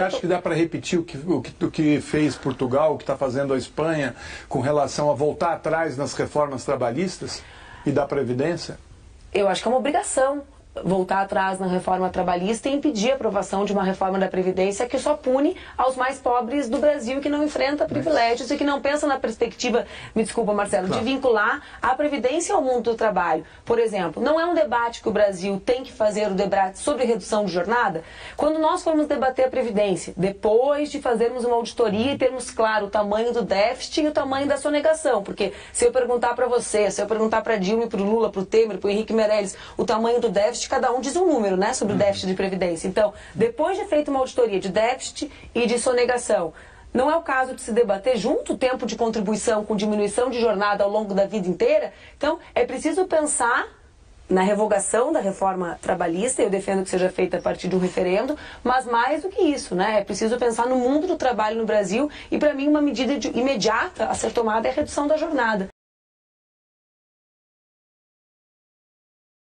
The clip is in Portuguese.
Acha que dá para repetir o que, o, que, o que fez Portugal, o que está fazendo a Espanha, com relação a voltar atrás nas reformas trabalhistas e da Previdência? Eu acho que é uma obrigação voltar atrás na reforma trabalhista e impedir a aprovação de uma reforma da Previdência que só pune aos mais pobres do Brasil que não enfrenta privilégios e que não pensa na perspectiva, me desculpa Marcelo, claro. de vincular a Previdência ao mundo do trabalho. Por exemplo, não é um debate que o Brasil tem que fazer o debate sobre redução de jornada? Quando nós formos debater a Previdência, depois de fazermos uma auditoria e termos claro o tamanho do déficit e o tamanho da sonegação, porque se eu perguntar para você, se eu perguntar para Dilma e para o Lula, para o Temer, para o Henrique Meirelles, o tamanho do déficit cada um diz um número, né, sobre o uhum. déficit de previdência. Então, depois de feita uma auditoria de déficit e de sonegação, não é o caso de se debater junto o tempo de contribuição com diminuição de jornada ao longo da vida inteira. Então, é preciso pensar na revogação da reforma trabalhista, eu defendo que seja feita a partir de um referendo, mas mais do que isso, né? É preciso pensar no mundo do trabalho no Brasil e, para mim, uma medida de, imediata a ser tomada é a redução da jornada.